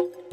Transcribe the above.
you.